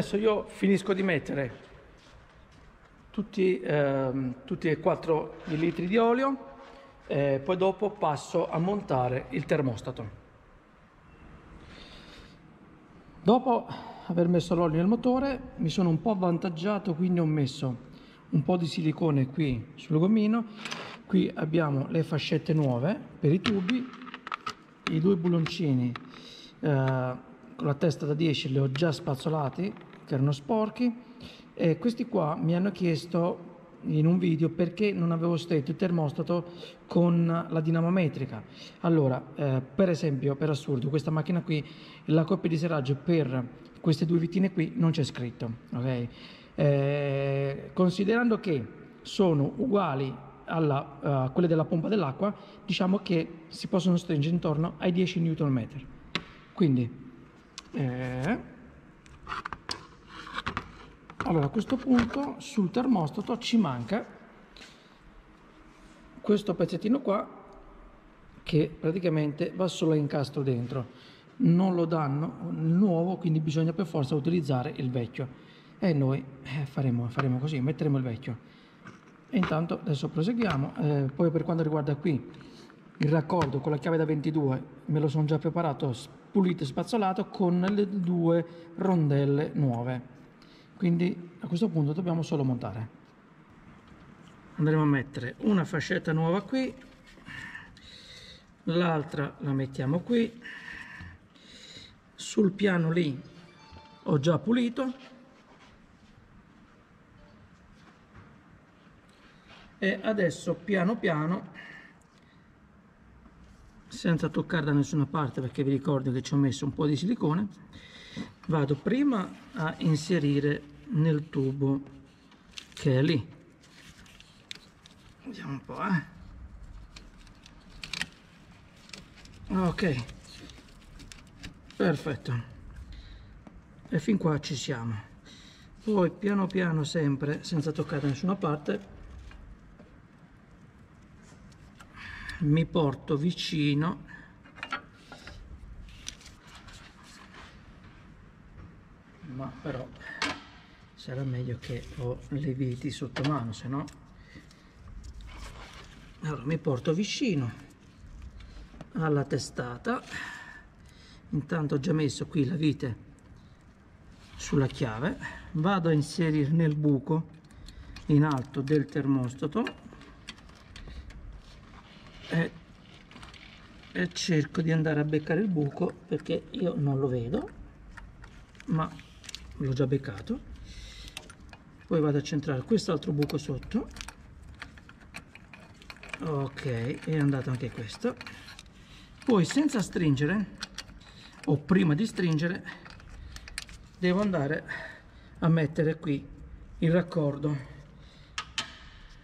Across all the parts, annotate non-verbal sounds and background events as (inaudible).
adesso io finisco di mettere tutti, ehm, tutti e quattro i litri di olio e poi dopo passo a montare il termostato. Dopo aver messo l'olio nel motore mi sono un po' avvantaggiato quindi ho messo un po' di silicone qui sul gommino qui abbiamo le fascette nuove per i tubi i due bulloncini eh, con la testa da 10 li ho già spazzolati che erano sporchi e questi qua mi hanno chiesto in un video perché non avevo stretto il termostato con la dinamometrica. Allora eh, per esempio per assurdo questa macchina qui la coppia di serraggio per queste due vitine qui non c'è scritto ok? Eh, considerando che sono uguali alla, uh, quelle della pompa dell'acqua diciamo che si possono stringere intorno ai 10 Nm quindi eh, allora a questo punto sul termostato ci manca questo pezzettino qua che praticamente va solo a incastro dentro. Non lo danno nuovo quindi bisogna per forza utilizzare il vecchio. E noi eh, faremo, faremo così metteremo il vecchio. E intanto adesso proseguiamo. Eh, poi per quanto riguarda qui il raccordo con la chiave da 22 me lo sono già preparato pulito e spazzolato con le due rondelle nuove quindi a questo punto dobbiamo solo montare. Andremo a mettere una fascetta nuova qui l'altra la mettiamo qui. Sul piano lì ho già pulito. E adesso piano piano senza toccare da nessuna parte perché vi ricordo che ci ho messo un po' di silicone vado prima a inserire nel tubo che è lì. Vediamo un po' eh. Ok. Perfetto. E fin qua ci siamo. Poi piano piano sempre senza toccare da nessuna parte mi porto vicino ma però sarà meglio che ho le viti sotto mano se no. Allora mi porto vicino alla testata. Intanto ho già messo qui la vite sulla chiave. Vado a inserire nel buco in alto del termostato e, e cerco di andare a beccare il buco perché io non lo vedo ma l'ho già beccato. Poi vado a centrare quest'altro buco sotto. Ok è andato anche questo. Poi senza stringere o prima di stringere devo andare a mettere qui il raccordo.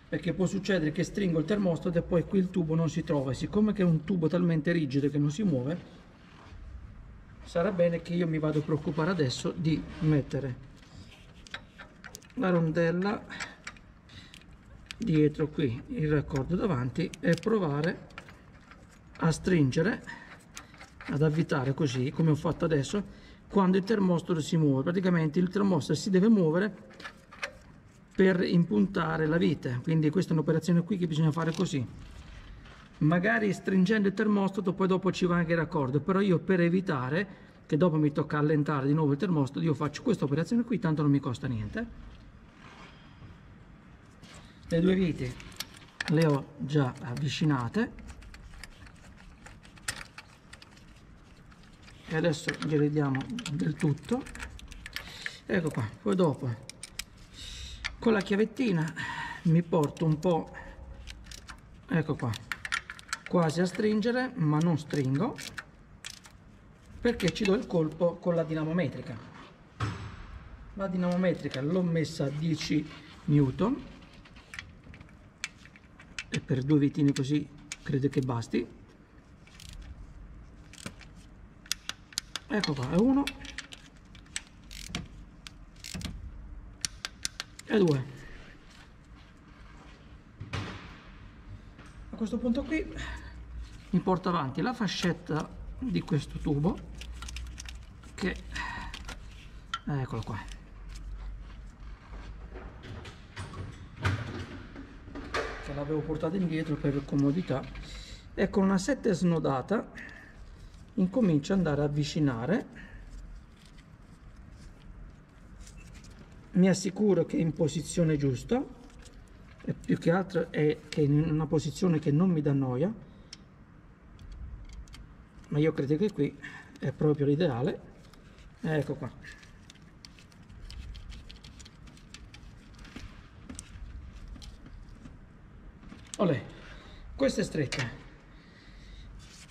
Perché può succedere che stringo il termostato e poi qui il tubo non si trova. E siccome che è un tubo talmente rigido che non si muove sarà bene che io mi vado a preoccupare adesso di mettere la rondella dietro qui il raccordo davanti e provare a stringere ad avvitare così come ho fatto adesso quando il termostato si muove. Praticamente il termostato si deve muovere per impuntare la vite. Quindi questa è un'operazione qui che bisogna fare così magari stringendo il termostato poi dopo ci va anche il raccordo però io per evitare che dopo mi tocca allentare di nuovo il termostato io faccio questa operazione qui tanto non mi costa niente. Le due viti le ho già avvicinate. E adesso gliele diamo del tutto. Ecco qua poi dopo con la chiavettina mi porto un po' ecco qua quasi a stringere ma non stringo perché ci do il colpo con la dinamometrica. La dinamometrica l'ho messa a 10 newton e per due vitini così credo che basti. Ecco qua è uno e 2 a questo punto qui mi porto avanti la fascetta di questo tubo che eccolo qua. Che l'avevo portata indietro per comodità. E con una sette snodata incomincio ad andare a avvicinare. Mi assicuro che è in posizione giusta. E più che altro è che in una posizione che non mi dà noia ma io credo che qui è proprio l'ideale. Ecco qua. Olè, questa è stretta.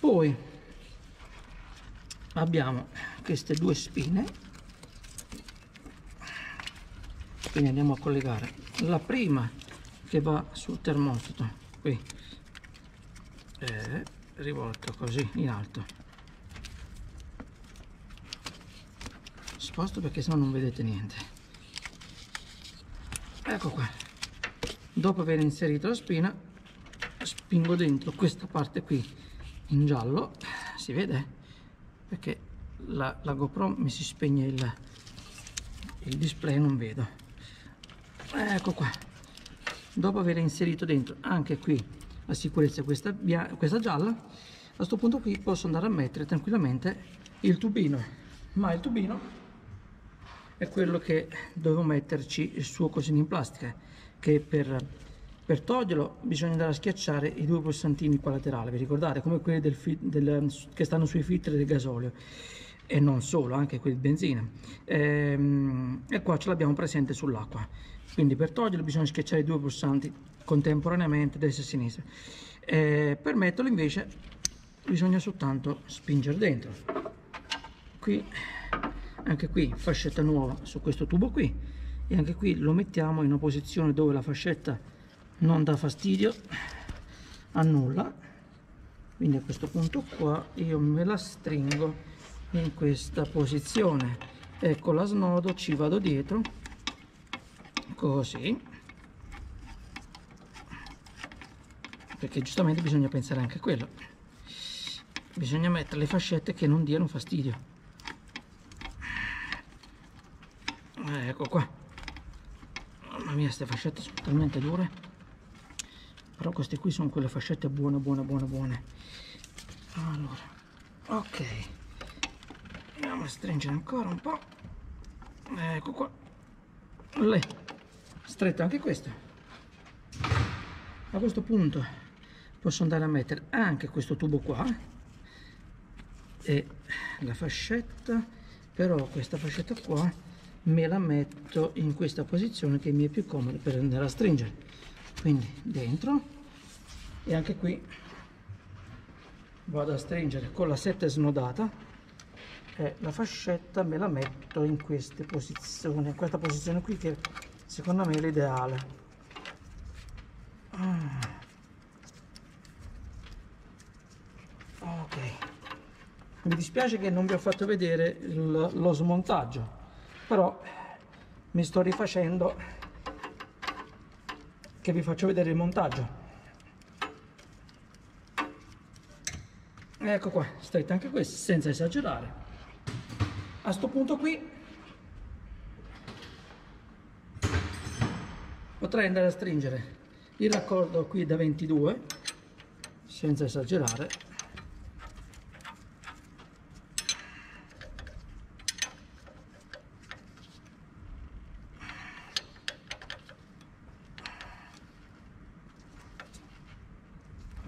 Poi abbiamo queste due spine. Quindi andiamo a collegare. La prima che va sul termostato qui è rivolta così in alto. Sposto perché sennò non vedete niente. Ecco qua. Dopo aver inserito la spina spingo dentro questa parte qui in giallo. Si vede? Perché la, la GoPro mi si spegne il, il display non vedo. Ecco qua. Dopo aver inserito dentro anche qui la sicurezza questa, questa gialla a questo punto qui posso andare a mettere tranquillamente il tubino ma il tubino è quello che dovevo metterci il suo cosino in plastica che per, per toglierlo bisogna andare a schiacciare i due pulsantini qua laterali vi ricordate? Come quelli del, del, che stanno sui filtri del gasolio e non solo anche quelli di benzina. Ehm, e qua ce l'abbiamo presente sull'acqua quindi per toglierlo bisogna schiacciare i due pulsanti contemporaneamente destra e sinistra. Eh, per metterlo invece bisogna soltanto spingere dentro. Qui anche qui fascetta nuova su questo tubo qui. E anche qui lo mettiamo in una posizione dove la fascetta non dà fastidio a nulla. Quindi a questo punto qua io me la stringo in questa posizione. Ecco la snodo ci vado dietro così. Perché giustamente bisogna pensare anche a quello. Bisogna mettere le fascette che non diano fastidio. Ecco qua. Mamma mia queste fascette sono talmente dure. Però queste qui sono quelle fascette buone buone buone buone. Allora ok. Andiamo a stringere ancora un po' ecco qua. Lì stretta anche questa a questo punto posso andare a mettere anche questo tubo qua e la fascetta però questa fascetta qua me la metto in questa posizione che mi è più comoda per andare a stringere. Quindi dentro e anche qui vado a stringere con la sette snodata e la fascetta me la metto in queste posizioni in questa posizione qui che secondo me è l'ideale. Ah. ok. Mi dispiace che non vi ho fatto vedere il, lo smontaggio però mi sto rifacendo che vi faccio vedere il montaggio. Ecco qua stretta anche questa senza esagerare. A sto punto qui potrei andare a stringere il raccordo qui da 22 senza esagerare.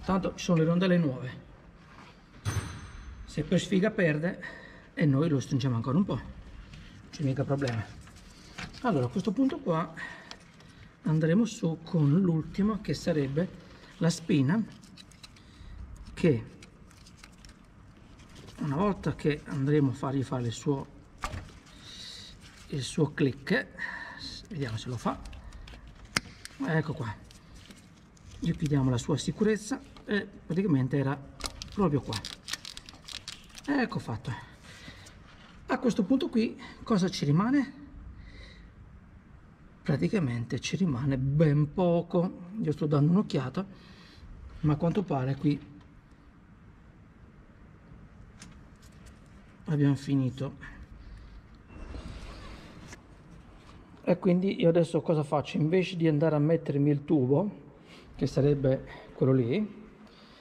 Tanto ci sono le rondelle nuove. Se per sfiga perde e noi lo stringiamo ancora un po' c'è mica problema. Allora a questo punto qua andremo su con l'ultima che sarebbe la spina che una volta che andremo a fargli fare il suo il suo click vediamo se lo fa. Ecco qua. Gli chiudiamo la sua sicurezza e praticamente era proprio qua. Ecco fatto. A questo punto qui cosa ci rimane praticamente ci rimane ben poco. Io sto dando un'occhiata ma a quanto pare qui abbiamo finito. E quindi io adesso cosa faccio? Invece di andare a mettermi il tubo che sarebbe quello lì,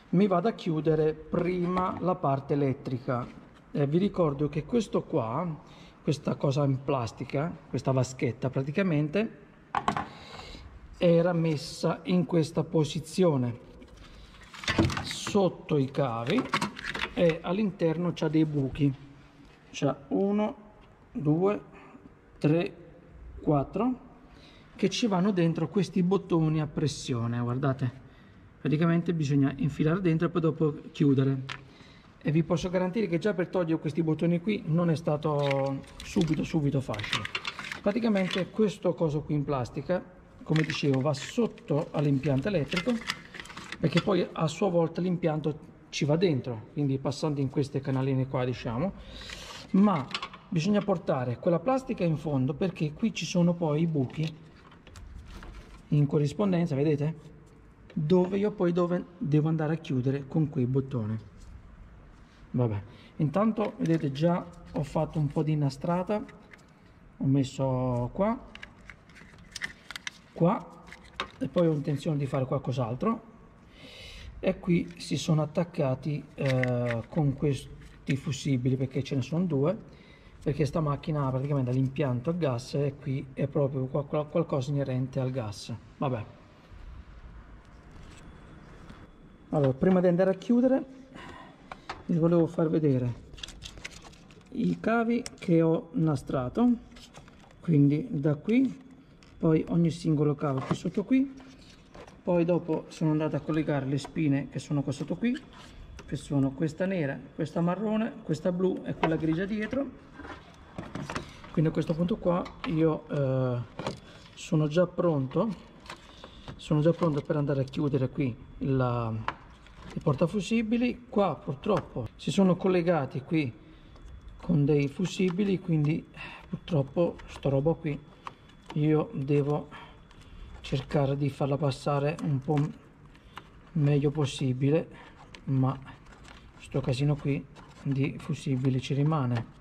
mi vado a chiudere prima la parte elettrica. Eh, vi ricordo che questo qua, questa cosa in plastica, questa vaschetta praticamente, era messa in questa posizione sotto i cavi e all'interno c'ha dei buchi. C'ha uno due tre quattro che ci vanno dentro questi bottoni a pressione. Guardate praticamente bisogna infilare dentro e poi dopo chiudere e vi posso garantire che già per togliere questi bottoni qui non è stato subito subito facile. Praticamente questo coso qui in plastica come dicevo va sotto all'impianto elettrico perché poi a sua volta l'impianto ci va dentro quindi passando in queste canaline qua diciamo. Ma bisogna portare quella plastica in fondo perché qui ci sono poi i buchi in corrispondenza vedete? Dove io poi dove devo andare a chiudere con quei bottoni vabbè. Intanto vedete già ho fatto un po' di innastrata. Ho messo qua qua e poi ho intenzione di fare qualcos'altro. E qui si sono attaccati eh, con questi fussibili perché ce ne sono due perché sta macchina praticamente l'impianto a gas e qui è proprio qualcosa inerente al gas. Vabbè. Allora prima di andare a chiudere vi volevo far vedere i cavi che ho nastrato. Quindi da qui poi ogni singolo cavo qui sotto qui. Poi dopo sono andato a collegare le spine che sono qua sotto qui che sono questa nera questa marrone questa blu e quella grigia dietro. Quindi a questo punto qua io eh, sono già pronto sono già pronto per andare a chiudere qui la, i portafusibili qua purtroppo si sono collegati qui con dei fusibili quindi purtroppo sto roba qui io devo cercare di farla passare un po' meglio possibile ma questo casino qui di fusibili ci rimane.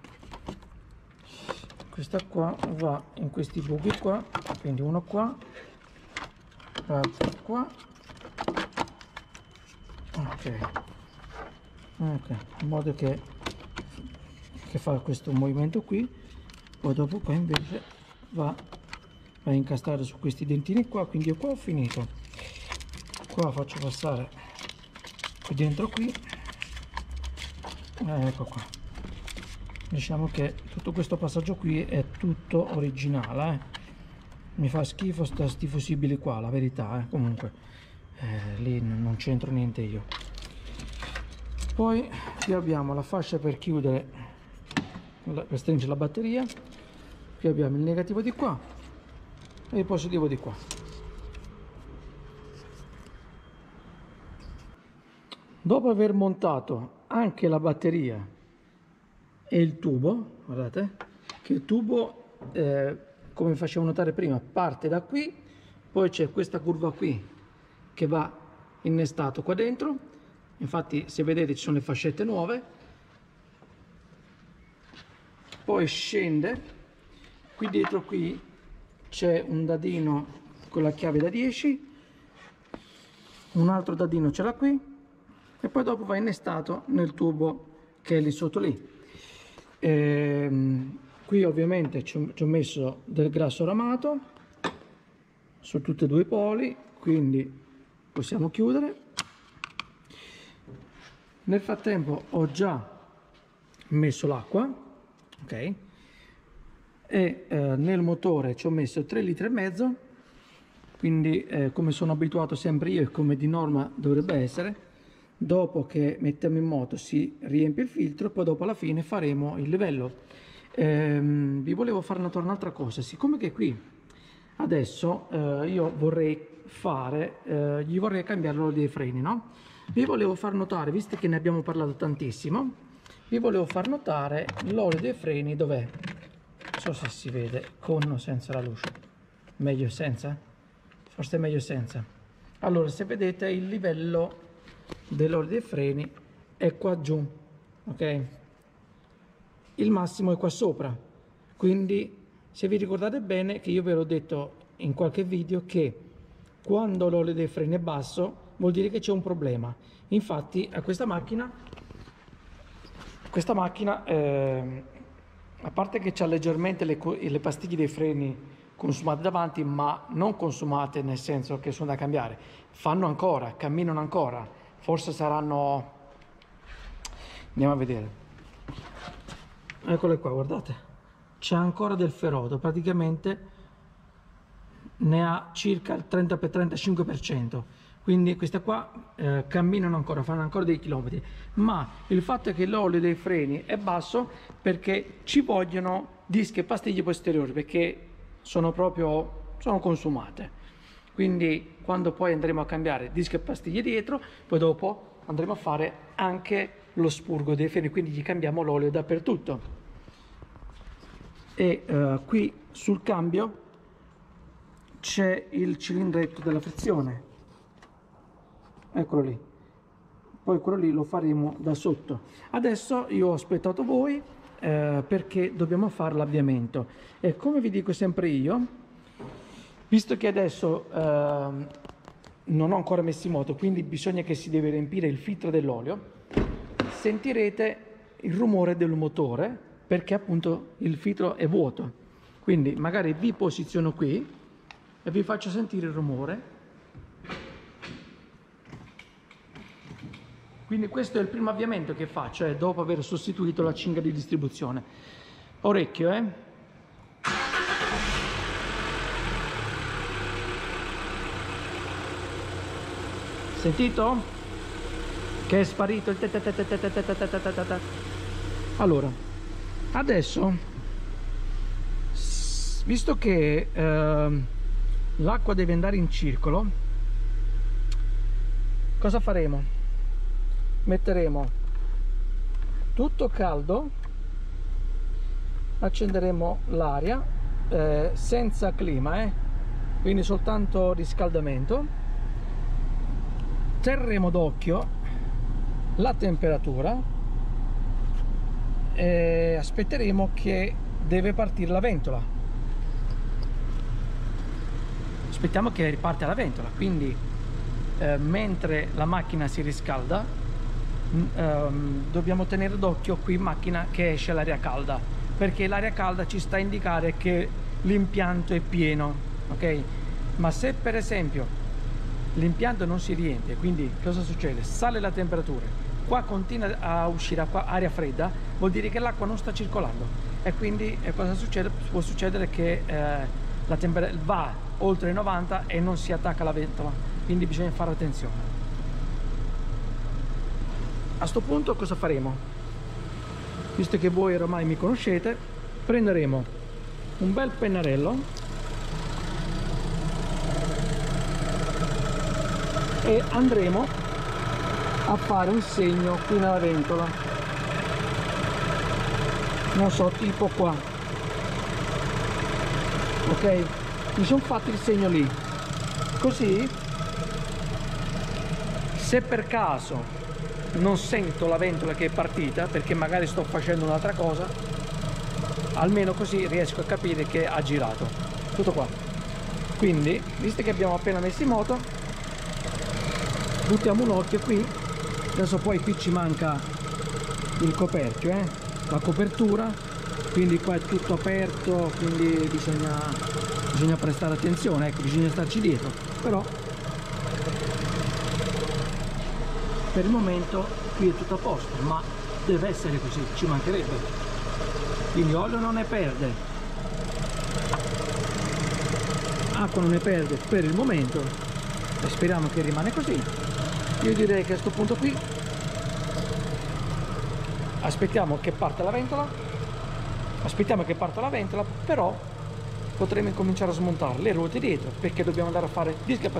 Questa qua va in questi buchi qua quindi uno qua l'altro qua ok ok in modo che, che fa questo movimento qui poi dopo qua invece va a incastrare su questi dentini qua quindi qua ho finito qua faccio passare qui dentro qui ecco qua diciamo che tutto questo passaggio qui è tutto originale eh. mi fa schifo sti fusibili qua la verità eh. comunque eh, lì non c'entro niente io. Poi qui abbiamo la fascia per chiudere per stringere la batteria. Qui abbiamo il negativo di qua e il positivo di qua. Dopo aver montato anche la batteria e il tubo guardate che il tubo eh, come facevo notare prima parte da qui poi c'è questa curva qui che va innestato qua dentro. Infatti se vedete ci sono le fascette nuove. Poi scende. Qui dietro qui c'è un dadino con la chiave da 10 un altro dadino ce l'ha qui. E poi dopo va innestato nel tubo che è lì sotto lì. Ehm, qui ovviamente ci ho, ci ho messo del grasso ramato su tutti e due i poli quindi possiamo chiudere. Nel frattempo ho già messo l'acqua ok? E eh, nel motore ci ho messo 3 litri e mezzo quindi eh, come sono abituato sempre io e come di norma dovrebbe essere dopo che mettiamo in moto si riempie il filtro poi dopo alla fine faremo il livello. Ehm, vi volevo fare notare un'altra cosa. Siccome che qui adesso eh, io vorrei fare eh, gli vorrei cambiare l'olio dei freni no? Vi volevo far notare visto che ne abbiamo parlato tantissimo vi volevo far notare l'olio dei freni dov'è? Non so se si vede con o senza la luce. Meglio senza? Forse è meglio senza. Allora se vedete il livello dell'olio dei freni è qua giù ok? Il massimo è qua sopra. Quindi se vi ricordate bene che io ve l'ho detto in qualche video che quando l'olio dei freni è basso vuol dire che c'è un problema. Infatti a questa macchina questa macchina eh, a parte che ha leggermente le, le pastiglie dei freni consumate davanti ma non consumate nel senso che sono da cambiare. Fanno ancora camminano ancora. Forse saranno andiamo a vedere. Eccole qua guardate. C'è ancora del ferodo praticamente ne ha circa il 30-35% quindi queste qua eh, camminano ancora fanno ancora dei chilometri. Ma il fatto è che l'olio dei freni è basso perché ci vogliono dischi e pastiglie posteriori perché sono proprio sono consumate. Quindi quando poi andremo a cambiare dischi e pastiglie dietro poi dopo andremo a fare anche lo spurgo dei freni quindi gli cambiamo l'olio dappertutto. E uh, qui sul cambio c'è il cilindretto della frizione. Eccolo lì. Poi quello lì lo faremo da sotto. Adesso io ho aspettato voi eh, perché dobbiamo fare l'avviamento. E come vi dico sempre io visto che adesso eh, non ho ancora messo in moto quindi bisogna che si deve riempire il filtro dell'olio sentirete il rumore del motore perché appunto il filtro è vuoto. Quindi magari vi posiziono qui e vi faccio sentire il rumore quindi questo è il primo avviamento che faccio eh, dopo aver sostituito la cinghia di distribuzione orecchio eh sentito? che è sparito il allora adesso visto che eh, l'acqua deve andare in circolo. Cosa faremo? Metteremo tutto caldo accenderemo l'aria eh, senza clima eh? quindi soltanto riscaldamento. Terremo d'occhio la temperatura e aspetteremo che deve partire la ventola aspettiamo che riparte la ventola quindi eh, mentre la macchina si riscalda ehm, dobbiamo tenere d'occhio qui macchina che esce l'aria calda perché l'aria calda ci sta a indicare che l'impianto è pieno ok? Ma se per esempio l'impianto non si riempie quindi cosa succede? Sale la temperatura qua continua a uscire aria fredda vuol dire che l'acqua non sta circolando. E quindi eh, cosa succede? può succedere che eh, la temperatura va oltre i 90 e non si attacca la ventola quindi bisogna fare attenzione. A questo punto cosa faremo? visto che voi ormai mi conoscete prenderemo un bel pennarello e andremo a fare un segno qui nella ventola. Non so tipo qua ok? Mi sono fatto il segno lì. Così se per caso non sento la ventola che è partita perché magari sto facendo un'altra cosa almeno così riesco a capire che ha girato. Tutto qua. Quindi visto che abbiamo appena messo in moto buttiamo un occhio qui. Adesso poi qui ci manca il coperchio eh? la copertura quindi qua è tutto aperto quindi bisogna, bisogna prestare attenzione ecco bisogna starci dietro. Però per il momento qui è tutto a posto ma deve essere così ci mancherebbe. Quindi olio non ne perde. Acqua non ne perde per il momento e speriamo che rimane così. Io direi che a questo punto qui. Aspettiamo che parte la ventola aspettiamo che parta la ventola però potremo incominciare a smontare le ruote dietro perché dobbiamo andare a fare dischi a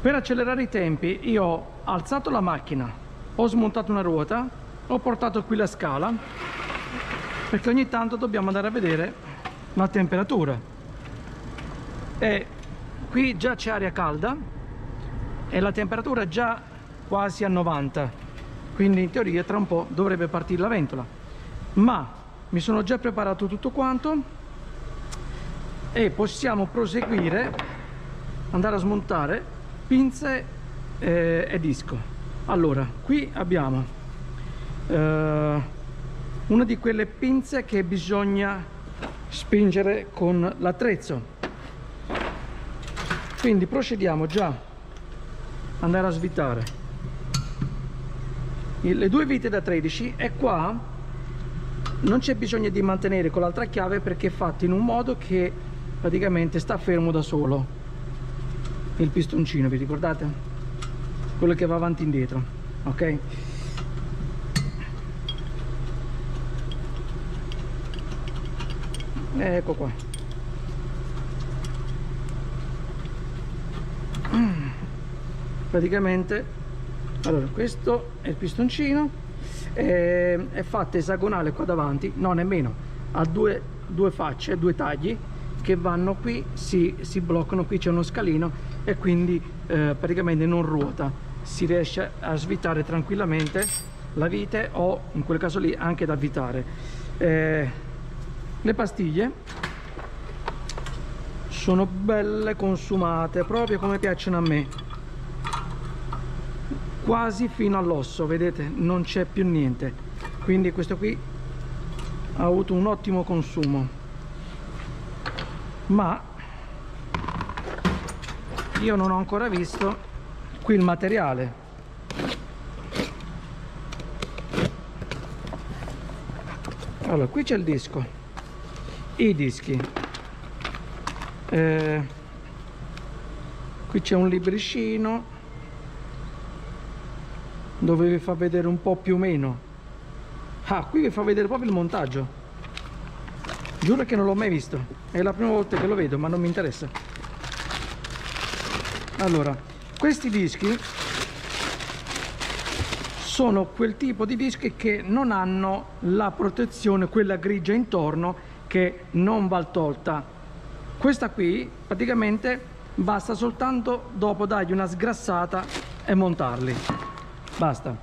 per accelerare i tempi io ho alzato la macchina ho smontato una ruota ho portato qui la scala perché ogni tanto dobbiamo andare a vedere la temperatura. E qui già c'è aria calda e la temperatura è già quasi a 90 quindi in teoria tra un po' dovrebbe partire la ventola ma mi sono già preparato tutto quanto e possiamo proseguire andare a smontare pinze eh, e disco. Allora qui abbiamo eh, una di quelle pinze che bisogna spingere con l'attrezzo. Quindi procediamo già andare a svitare. Le due vite da 13 e qua non c'è bisogno di mantenere con l'altra chiave perché è fatto in un modo che praticamente sta fermo da solo il pistoncino vi ricordate? quello che va avanti e indietro ok? ecco qua praticamente allora questo è il pistoncino è, è fatta esagonale qua davanti no nemmeno. Ha due, due facce due tagli che vanno qui si, si bloccano qui c'è uno scalino e quindi eh, praticamente non ruota. Si riesce a svitare tranquillamente la vite o in quel caso lì anche da avvitare. Eh, le pastiglie sono belle consumate proprio come piacciono a me quasi fino all'osso vedete? Non c'è più niente. Quindi questo qui ha avuto un ottimo consumo. Ma io non ho ancora visto qui il materiale. Allora qui c'è il disco. I dischi. Eh, qui c'è un libricino dove vi fa vedere un po' più o meno. Ah qui vi fa vedere proprio il montaggio. Giuro che non l'ho mai visto. È la prima volta che lo vedo ma non mi interessa. Allora questi dischi sono quel tipo di dischi che non hanno la protezione quella grigia intorno che non va tolta. Questa qui praticamente basta soltanto dopo dargli una sgrassata e montarli basta.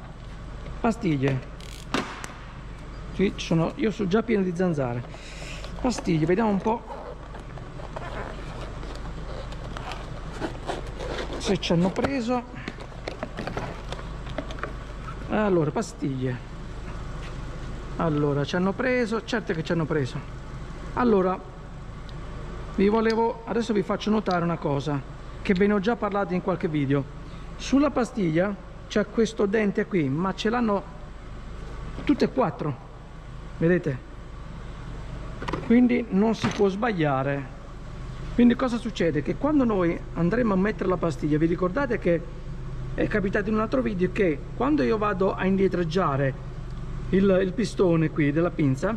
Pastiglie. Sì, sono, io sono già pieno di zanzare. Pastiglie vediamo un po' se ci hanno preso. Allora pastiglie. Allora ci hanno preso. Certo che ci hanno preso. Allora vi volevo adesso vi faccio notare una cosa che ve ne ho già parlato in qualche video. Sulla pastiglia c'è questo dente qui ma ce l'hanno tutte e quattro vedete? Quindi non si può sbagliare. Quindi cosa succede? Che quando noi andremo a mettere la pastiglia vi ricordate che è capitato in un altro video che quando io vado a indietreggiare il, il pistone qui della pinza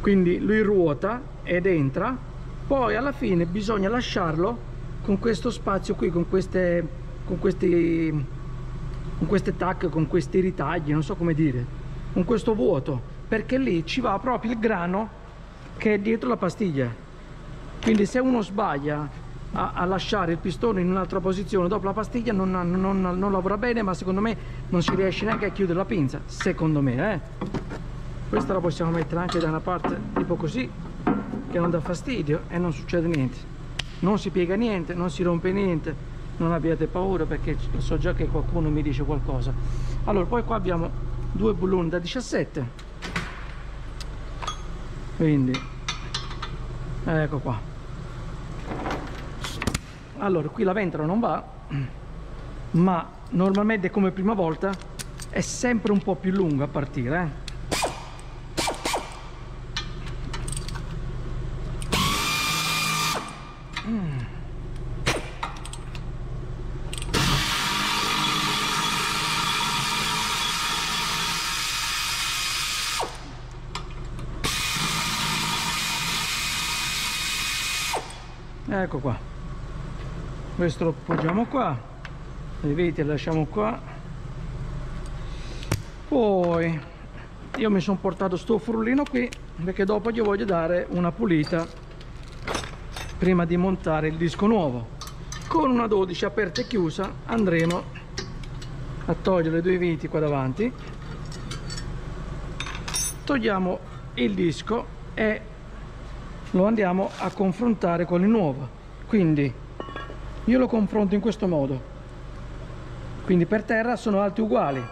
quindi lui ruota ed entra poi alla fine bisogna lasciarlo con questo spazio qui con queste con questi con queste tacche, con questi ritagli, non so come dire, con questo vuoto, perché lì ci va proprio il grano che è dietro la pastiglia. Quindi se uno sbaglia a, a lasciare il pistone in un'altra posizione dopo la pastiglia non, non, non, lavora bene, ma secondo me non si riesce neanche a chiudere la pinza, secondo me. Eh? Questa la possiamo mettere anche da una parte tipo così, che non dà fastidio e non succede niente. Non si piega niente, non si rompe niente non abbiate paura perché so già che qualcuno mi dice qualcosa. Allora poi qua abbiamo due bulloni da 17 quindi ecco qua. Allora qui la ventola non va ma normalmente come prima volta è sempre un po' più lunga a partire eh? Ecco qua. Questo lo poggiamo qua. Le viti le lasciamo qua. Poi io mi sono portato sto frullino qui perché dopo gli voglio dare una pulita prima di montare il disco nuovo. Con una 12 aperta e chiusa andremo a togliere le due viti qua davanti. Togliamo il disco e lo andiamo a confrontare con il nuovo quindi io lo confronto in questo modo. Quindi per terra sono alti uguali.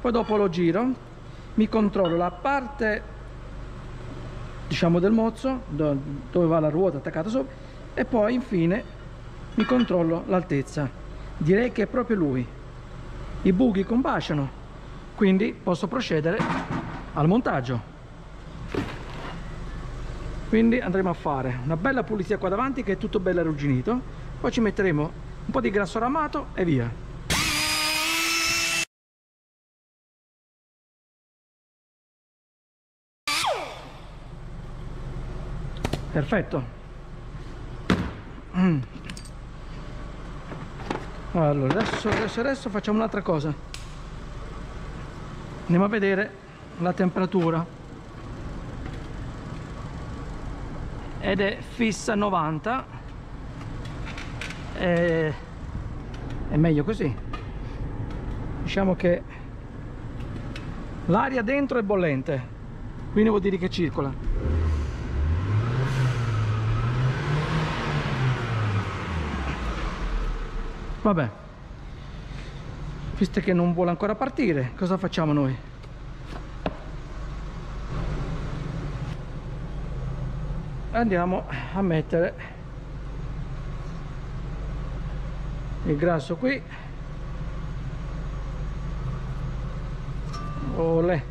Poi dopo lo giro mi controllo la parte diciamo del mozzo dove va la ruota attaccata sopra e poi infine mi controllo l'altezza. Direi che è proprio lui. I buchi combaciano. Quindi posso procedere al montaggio quindi andremo a fare una bella pulizia qua davanti che è tutto bello arrugginito. Poi ci metteremo un po' di grasso ramato e via. Perfetto. Mm. allora adesso, adesso, adesso facciamo un'altra cosa. Andiamo a vedere la temperatura ed è fissa 90 e è meglio così. Diciamo che l'aria dentro è bollente quindi vuol dire che circola. Vabbè. Visto che non vuole ancora partire cosa facciamo noi andiamo a mettere il grasso qui. Olè.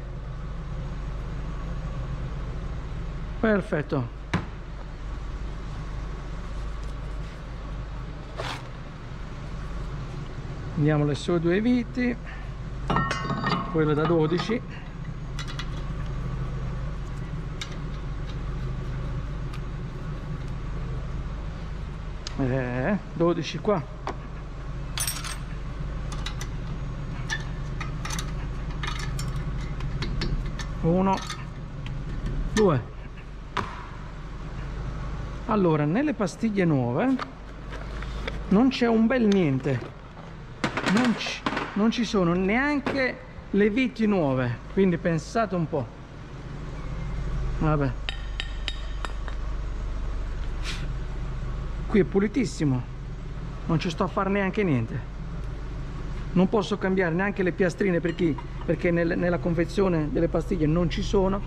perfetto. Andiamo le sue due viti quella da 12 eh, 12 qua. Uno due. Allora nelle pastiglie nuove non c'è un bel niente. Non non ci sono neanche le viti nuove quindi pensate un po' vabbè qui è pulitissimo. Non ci sto a fare neanche niente. Non posso cambiare neanche le piastrine per chi, perché nel, nella confezione delle pastiglie non ci sono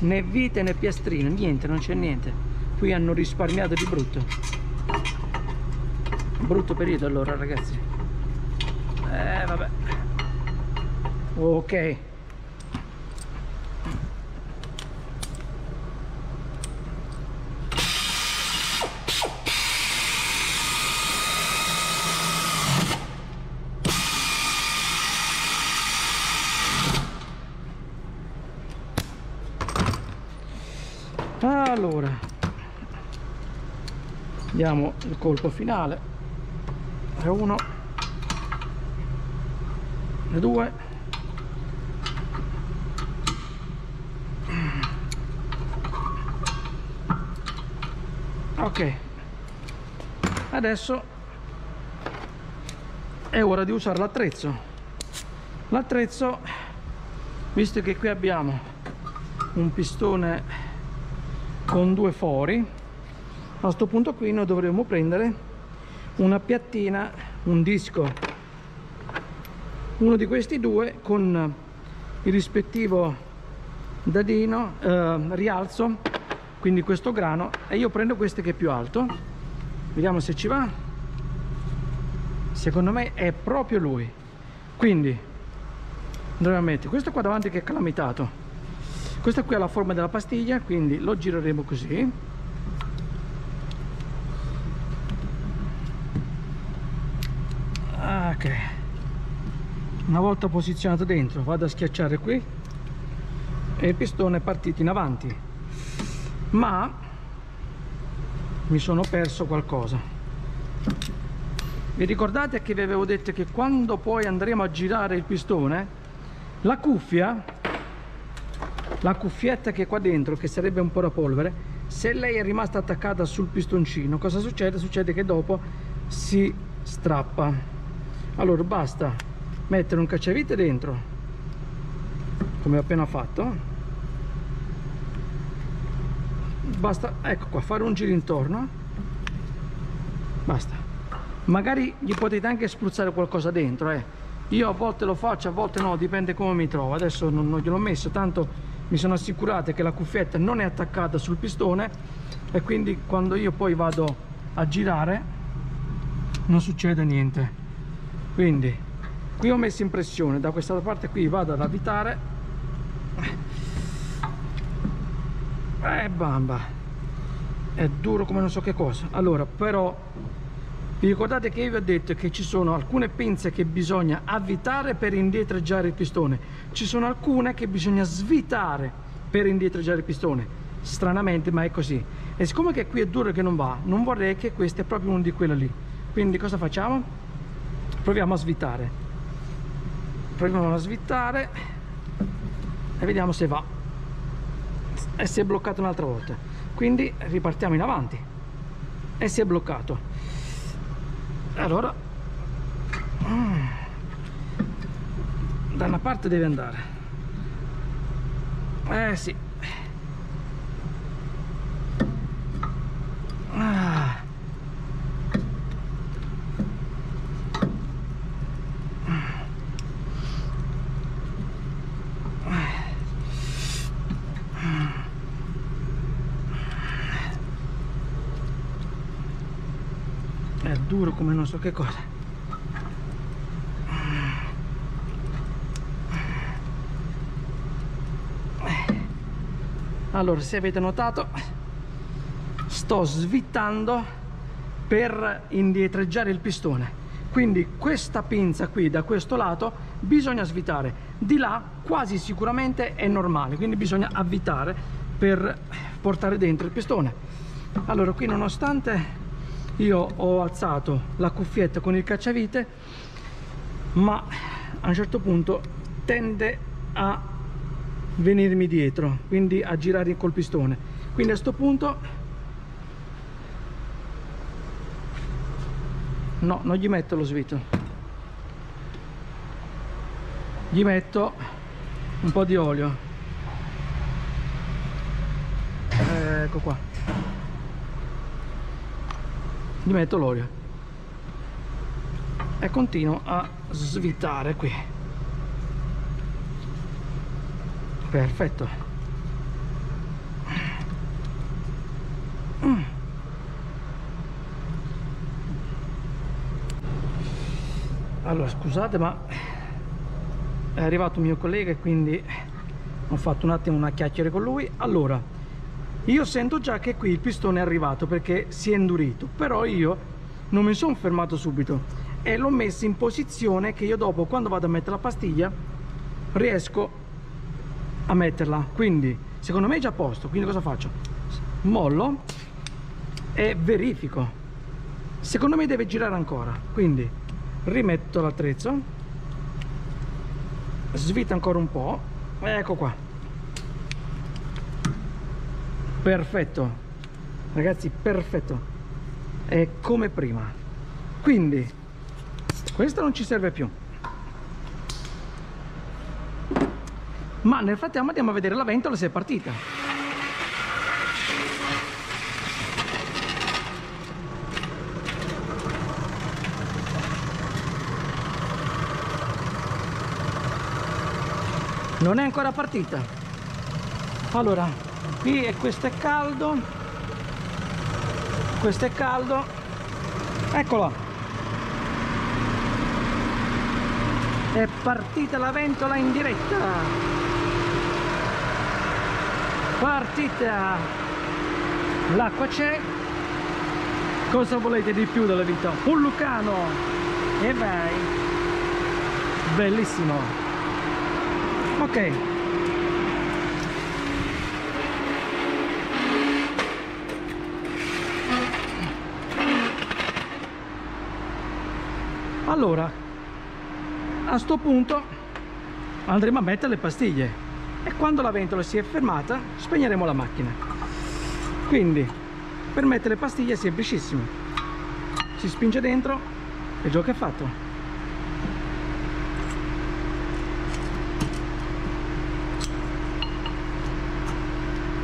né vite né piastrine niente non c'è niente. Qui hanno risparmiato di brutto. Brutto periodo allora ragazzi. Eh vabbè. Ok allora diamo il colpo finale. È uno le due. Ok. Adesso è ora di usare l'attrezzo. L'attrezzo visto che qui abbiamo un pistone con due fori. A questo punto qui noi dovremo prendere una piattina un disco. Uno di questi due con il rispettivo dadino eh, rialzo quindi questo grano e io prendo questo che è più alto. Vediamo se ci va. Secondo me è proprio lui. Quindi andremo a mettere questo qua davanti che è calamitato questo qui ha la forma della pastiglia quindi lo gireremo così. Ok. Una volta posizionato dentro vado a schiacciare qui. E il pistone è partito in avanti. Ma mi sono perso qualcosa. Vi ricordate che vi avevo detto che quando poi andremo a girare il pistone la cuffia la cuffietta che è qua dentro che sarebbe un po' la polvere se lei è rimasta attaccata sul pistoncino cosa succede? succede che dopo si strappa. Allora basta mettere un cacciavite dentro come ho appena fatto. Basta ecco qua fare un giro intorno. Basta. Magari gli potete anche spruzzare qualcosa dentro eh. io a volte lo faccio a volte no dipende come mi trovo. Adesso non, non gliel'ho messo tanto mi sono assicurato che la cuffietta non è attaccata sul pistone e quindi quando io poi vado a girare non succede niente. Quindi qui ho messo in pressione. Da questa parte qui vado ad avvitare. E bamba. È duro come non so che cosa. Allora però vi ricordate che io vi ho detto che ci sono alcune pinze che bisogna avvitare per indietreggiare il pistone? Ci sono alcune che bisogna svitare per indietreggiare il pistone. Stranamente ma è così. E siccome che qui è duro che non va non vorrei che questo è proprio uno di quelli lì. Quindi cosa facciamo? proviamo a svitare. Proviamo a svitare e vediamo se va. E si è bloccato un'altra volta. Quindi ripartiamo in avanti. E si è bloccato allora? Da una parte deve andare. Eh sì. Ah. È duro come non so che cosa. Allora se avete notato sto svitando per indietreggiare il pistone. Quindi questa pinza qui da questo lato bisogna svitare di là quasi sicuramente è normale quindi bisogna avvitare per portare dentro il pistone. Allora qui nonostante io ho alzato la cuffietta con il cacciavite ma a un certo punto tende a venirmi dietro quindi a girare col pistone. Quindi a questo punto no non gli metto lo svito. Gli metto un po' di olio. Ecco qua gli metto l'olio. E continuo a svitare qui. Perfetto. Mm. allora scusate ma è arrivato un mio collega e quindi ho fatto un attimo una chiacchiera con lui. Allora io sento già che qui il pistone è arrivato perché si è indurito però io non mi sono fermato subito e l'ho messo in posizione che io dopo quando vado a mettere la pastiglia riesco a metterla. Quindi secondo me è già a posto. Quindi cosa faccio? Mollo e verifico. Secondo me deve girare ancora. Quindi rimetto l'attrezzo svita ancora un po' ecco qua perfetto. Ragazzi perfetto. È come prima. Quindi questo non ci serve più. Ma nel frattempo andiamo a vedere la ventola se è partita. Non è ancora partita. Allora qui e questo è caldo. Questo è caldo. Eccola è partita la ventola in diretta. Partita. L'acqua c'è. Cosa volete di più dalla vita? Un lucano. E vai. Bellissimo. Ok allora a sto punto andremo a mettere le pastiglie e quando la ventola si è fermata spegneremo la macchina. Quindi per mettere le pastiglie è semplicissimo. Si spinge dentro e il gioco è fatto.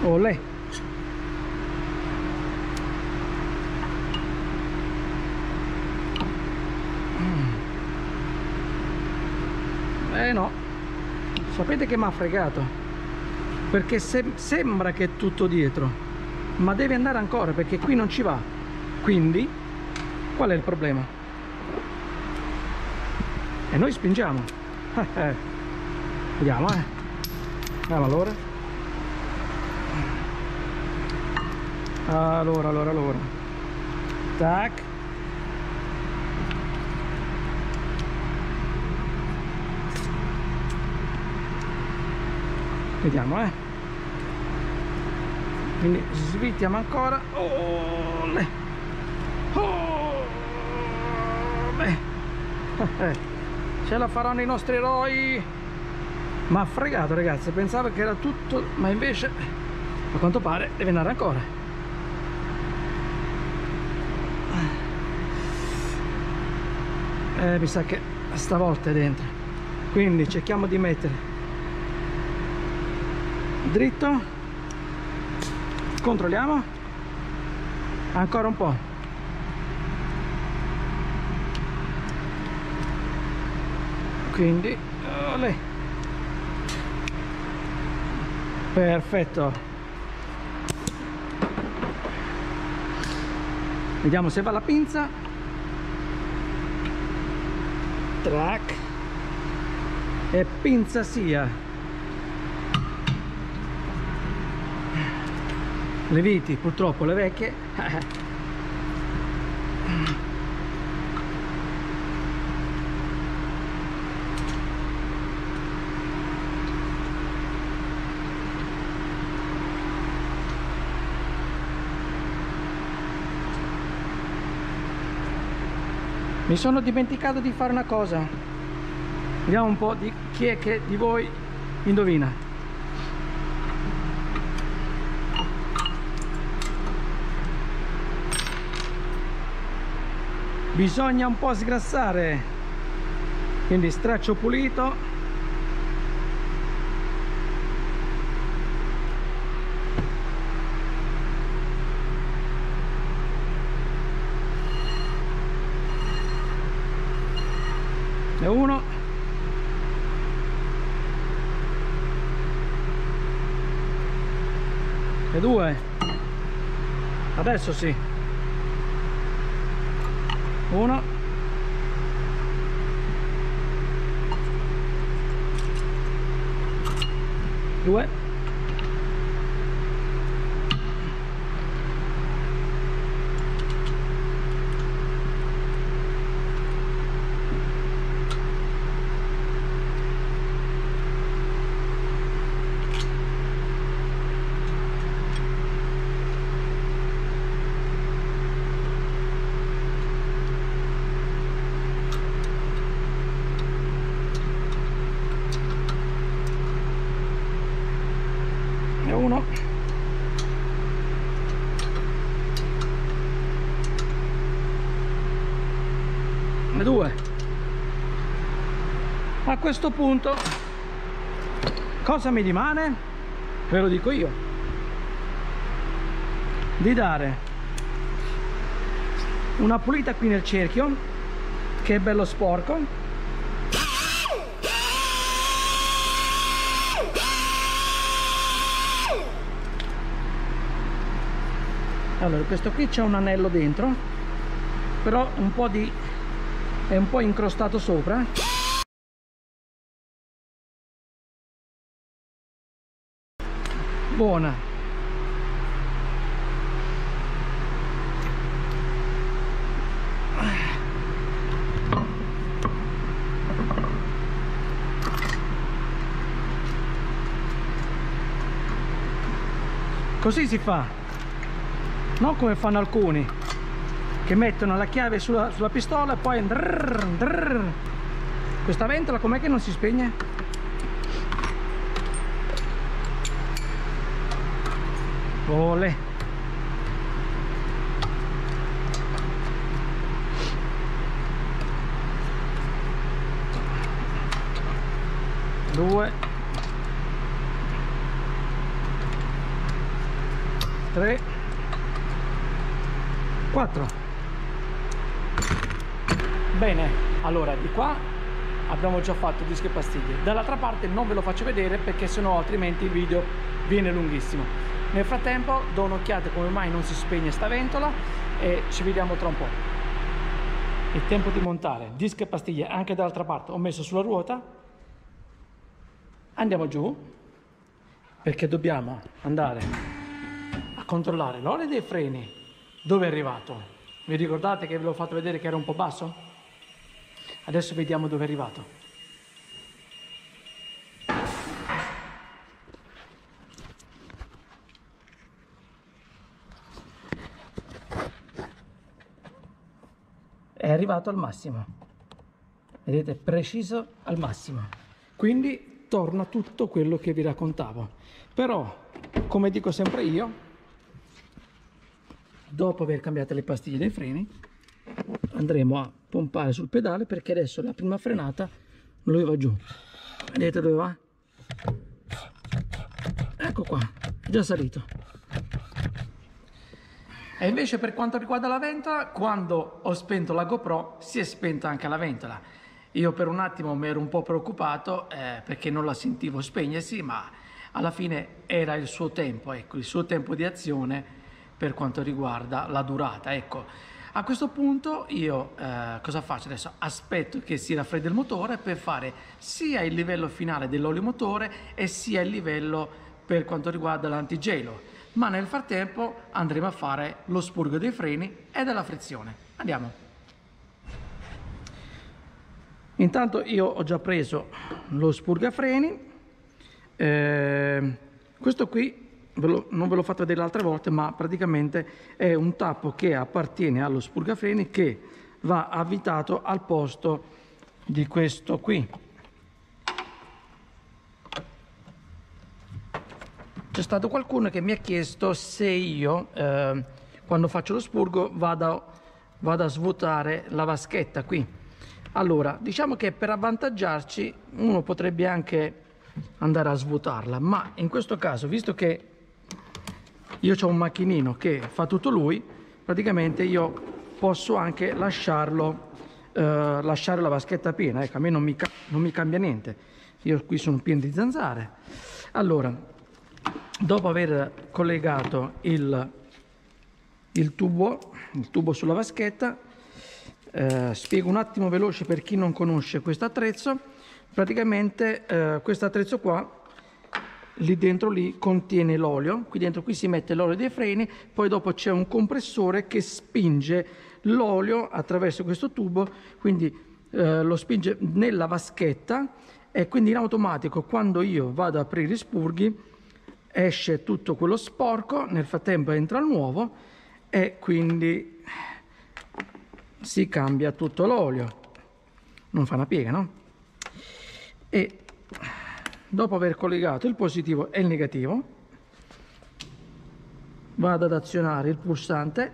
Olè Eh no, sapete che mi ha fregato? Perché se sembra che è tutto dietro, ma deve andare ancora perché qui non ci va. Quindi, qual è il problema? E noi spingiamo. (laughs) Vediamo, eh. Allora. Allora, allora, allora. Tac. Vediamo eh. Quindi svitiamo ancora. Oh, oh, ce la faranno i nostri eroi. Ma fregato ragazzi pensavo che era tutto ma invece a quanto pare deve andare ancora. Eh, mi sa che stavolta è dentro. Quindi cerchiamo di mettere dritto. Controlliamo. Ancora un po' quindi olè. perfetto. Vediamo se va la pinza. Track e pinza sia le viti purtroppo le vecchie. Mi sono dimenticato di fare una cosa. Vediamo un po' di chi è che di voi indovina bisogna un po' sgrassare. Quindi straccio pulito. E uno. E due. Adesso sì uno. Due a questo punto cosa mi rimane? ve lo dico io. Di dare una pulita qui nel cerchio che è bello sporco. Allora questo qui c'è un anello dentro però un po' di è un po' incrostato sopra buona così si fa non come fanno alcuni che mettono la chiave sulla, sulla pistola e poi drrr, drrr. questa ventola com'è che non si spegne? Ole. Due. Tre. Quattro. Bene, allora di qua abbiamo già fatto dischi e pastiglie dall'altra parte non ve lo faccio vedere perché sennò altrimenti il video viene lunghissimo nel frattempo do un'occhiata come mai non si spegne sta ventola e ci vediamo tra un po' il tempo di montare. Dischi e pastiglie anche dall'altra parte. Ho messo sulla ruota. Andiamo giù. Perché dobbiamo andare a controllare l'olio dei freni. Dove è arrivato? Vi ricordate che ve l'ho fatto vedere che era un po' basso? Adesso vediamo dove è arrivato. È arrivato al massimo. Vedete, preciso al massimo. Quindi torna tutto quello che vi raccontavo. Però, come dico sempre io, dopo aver cambiato le pastiglie dei freni, andremo a pompare sul pedale perché adesso la prima frenata lui va giù vedete dove va? ecco qua già salito e invece per quanto riguarda la ventola quando ho spento la GoPro si è spenta anche la ventola io per un attimo mi ero un po' preoccupato eh, perché non la sentivo spegnersi ma alla fine era il suo tempo ecco il suo tempo di azione per quanto riguarda la durata ecco a questo punto io eh, cosa faccio adesso? Aspetto che si raffreddi il motore per fare sia il livello finale dell'olio motore e sia il livello per quanto riguarda l'antigelo. Ma nel frattempo andremo a fare lo spurgo dei freni e della frizione. Andiamo. Intanto io ho già preso lo spurgafreni. Eh, questo qui ve lo, non ve l'ho fatto vedere l'altra volta, ma praticamente è un tappo che appartiene allo spurgafreni che va avvitato al posto di questo qui. C'è stato qualcuno che mi ha chiesto se io, eh, quando faccio lo spurgo, vado, vado a svuotare la vaschetta qui. Allora, diciamo che per avvantaggiarci uno potrebbe anche andare a svuotarla, ma in questo caso, visto che io ho un macchinino che fa tutto lui praticamente io posso anche lasciarlo eh, lasciare la vaschetta piena. Ecco a me non mi, non mi cambia niente. Io qui sono pieno di zanzare. Allora dopo aver collegato il, il tubo il tubo sulla vaschetta eh, spiego un attimo veloce per chi non conosce questo attrezzo. Praticamente eh, questo attrezzo qua lì dentro lì contiene l'olio, qui dentro qui si mette l'olio dei freni, poi dopo c'è un compressore che spinge l'olio attraverso questo tubo, quindi eh, lo spinge nella vaschetta e quindi in automatico quando io vado ad aprire i spurghi esce tutto quello sporco, nel frattempo entra il nuovo e quindi si cambia tutto l'olio. Non fa una piega, no? E dopo aver collegato il positivo e il negativo vado ad azionare il pulsante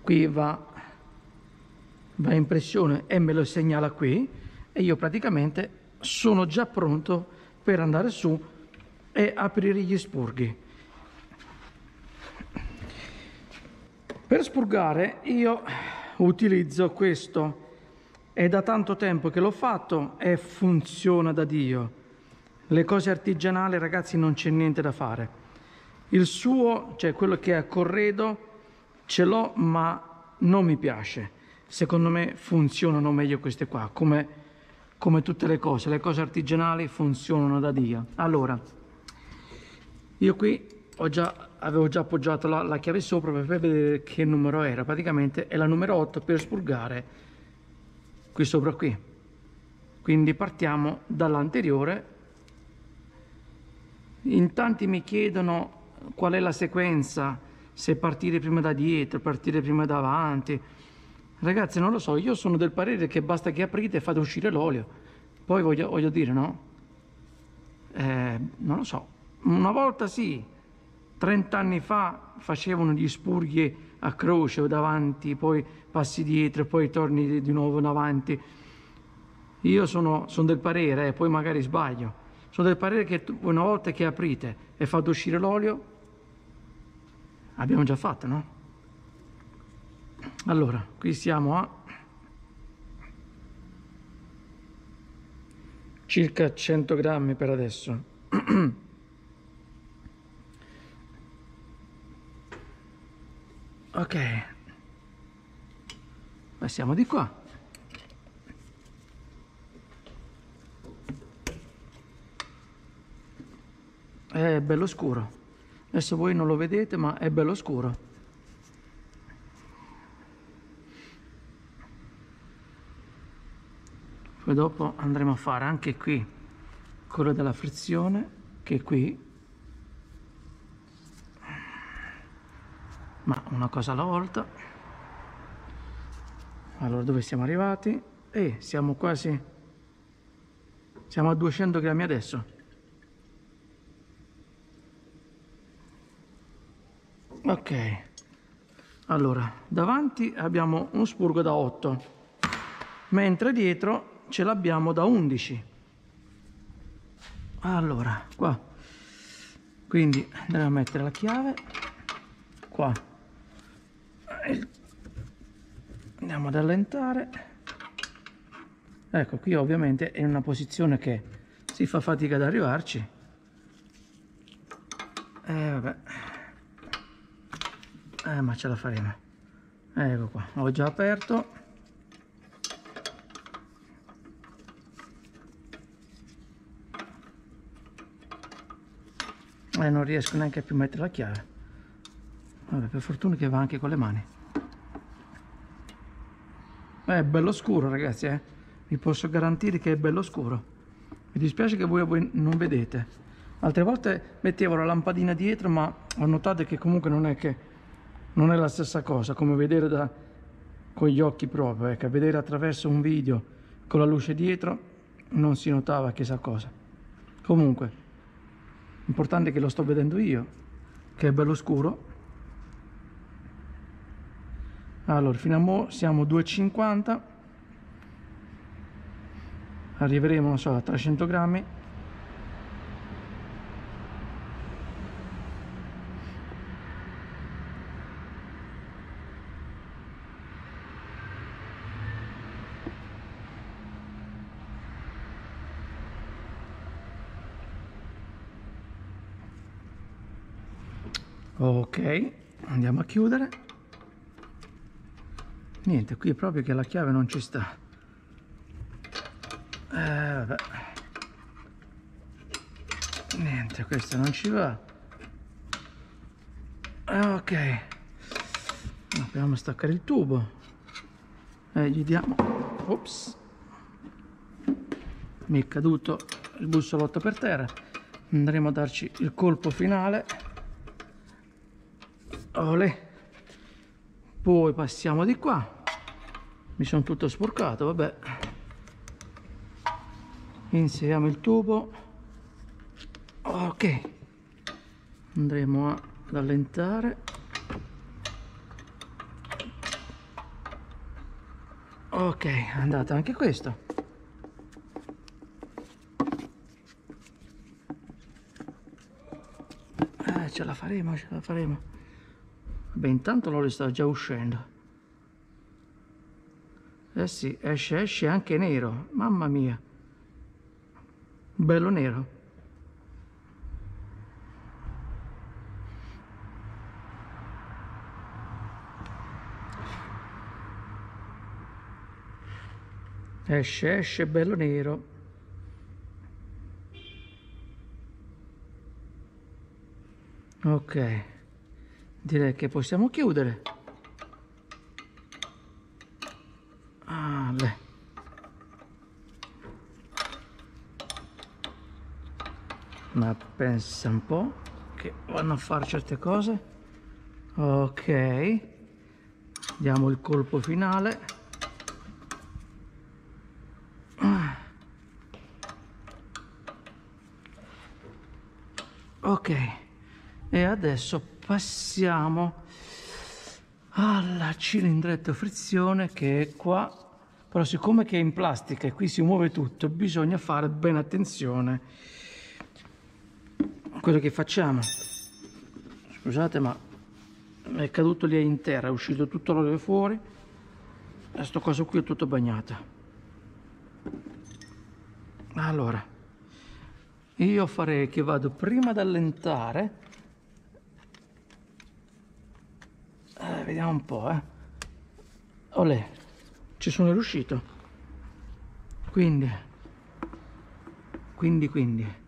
qui va, va in pressione e me lo segnala qui e io praticamente sono già pronto per andare su e aprire gli spurghi per spurgare io utilizzo questo è da tanto tempo che l'ho fatto e funziona da Dio. Le cose artigianali, ragazzi, non c'è niente da fare. Il suo, cioè quello che è a corredo, ce l'ho, ma non mi piace. Secondo me funzionano meglio queste qua, come, come tutte le cose. Le cose artigianali funzionano da Dio. Allora, io qui già, avevo già appoggiato la, la chiave sopra per vedere che numero era. Praticamente è la numero 8 per spurgare qui sopra qui. Quindi partiamo dall'anteriore. In tanti mi chiedono qual è la sequenza se partire prima da dietro partire prima da avanti ragazzi non lo so io sono del parere che basta che aprite e fate uscire l'olio. Poi voglio, voglio dire no? Eh, non lo so una volta sì 30 anni fa facevano gli spurghi a croce o davanti, poi passi dietro poi torni di nuovo davanti. Io sono, sono del parere, eh, poi magari sbaglio, sono del parere che una volta che aprite e fate uscire l'olio, abbiamo già fatto, no? Allora, qui siamo a circa 100 grammi per adesso (clears throat) ok. Passiamo di qua. È bello scuro. Adesso voi non lo vedete ma è bello scuro. Poi dopo andremo a fare anche qui quello della frizione che qui una cosa alla volta. Allora dove siamo arrivati? e eh, siamo quasi siamo a 200 grammi adesso. Ok. Allora davanti abbiamo un spurgo da 8 mentre dietro ce l'abbiamo da 11 allora qua. Quindi andiamo a mettere la chiave. Qua andiamo ad allentare. Ecco qui ovviamente è in una posizione che si fa fatica ad arrivarci. Eh, vabbè. Eh ma ce la faremo. Ecco qua ho già aperto. E non riesco neanche più a mettere la chiave vabbè per fortuna che va anche con le mani. Eh, è bello scuro ragazzi eh? vi posso garantire che è bello scuro. Mi dispiace che voi, voi non vedete. Altre volte mettevo la lampadina dietro ma ho notato che comunque non è che non è la stessa cosa come vedere da, con gli occhi proprio ecco, vedere attraverso un video con la luce dietro non si notava chissà cosa. Comunque l'importante è che lo sto vedendo io che è bello scuro allora fino a mo siamo 2,50 arriveremo non so a 300 grammi. Ok andiamo a chiudere niente qui è proprio che la chiave non ci sta. Eh, vabbè. niente questo non ci va. Eh, ok. A staccare il tubo. E eh, gli diamo. Ops. Mi è caduto il bussolotto per terra. Andremo a darci il colpo finale. Olè poi passiamo di qua mi sono tutto sporcato vabbè. Inseriamo il tubo. Ok. Andremo ad allentare ok è andata anche questo eh, ce la faremo ce la faremo. Beh, intanto l'olio sta già uscendo. Eh sì, esce, esce anche nero. Mamma mia. Bello nero. Esce, esce, bello nero. Ok direi che possiamo chiudere ah, beh. Ma pensa un po' che vanno a fare certe cose. Ok. Diamo il colpo finale. Ok. E adesso passiamo alla cilindretto frizione che è qua. Però siccome che è in plastica e qui si muove tutto bisogna fare bene attenzione quello che facciamo? Scusate ma è caduto lì in terra è uscito tutto l'olio fuori e sto coso qui è tutto bagnato. Allora io farei che vado prima ad allentare. Eh, vediamo un po' eh. Olè ci sono riuscito. Quindi quindi quindi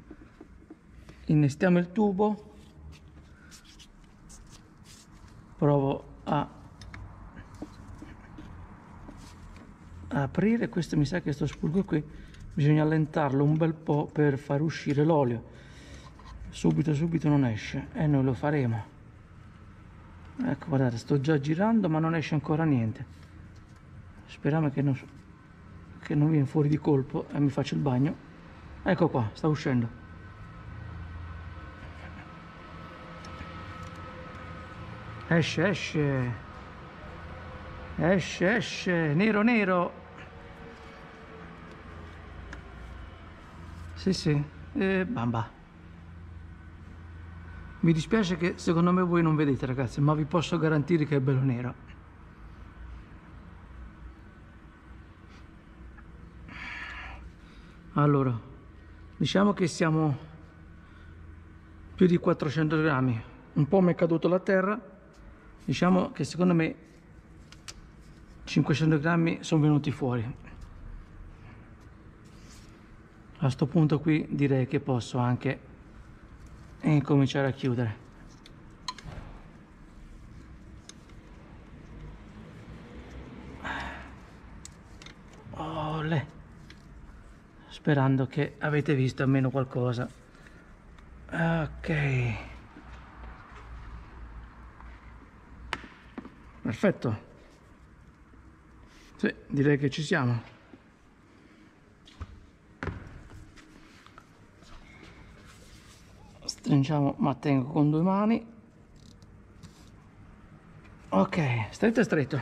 innestiamo il tubo. Provo a aprire. Questo mi sa che sto spurgo qui. Bisogna allentarlo un bel po' per far uscire l'olio. Subito subito non esce e noi lo faremo. Ecco guardate sto già girando ma non esce ancora niente. Speriamo che non, che non viene fuori di colpo e mi faccio il bagno. Ecco qua sta uscendo esce esce. Esce esce. Nero nero. Sì, sì, e bamba. Mi dispiace che secondo me voi non vedete ragazzi, ma vi posso garantire che è bello nero. Allora, diciamo che siamo più di 400 grammi, un po' mi è caduto la terra, diciamo che secondo me 500 grammi sono venuti fuori. A questo punto qui direi che posso anche incominciare a chiudere. Olè. sperando che avete visto almeno qualcosa. Ok perfetto. Sì, direi che ci siamo. Stringiamo ma tengo con due mani. Ok stretto stretto.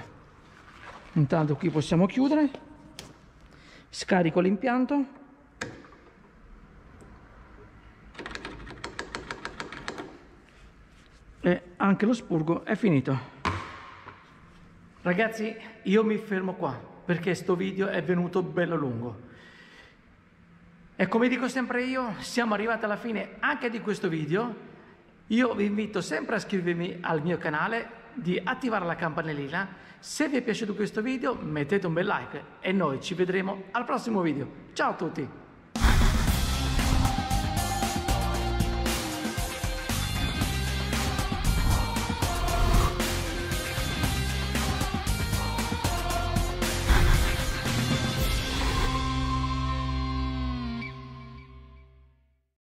Intanto qui possiamo chiudere. Scarico l'impianto. E anche lo spurgo è finito ragazzi io mi fermo qua perché sto video è venuto bello lungo e come dico sempre io, siamo arrivati alla fine anche di questo video. Io vi invito sempre a iscrivervi al mio canale, di attivare la campanellina. Se vi è piaciuto questo video mettete un bel like e noi ci vedremo al prossimo video. Ciao a tutti!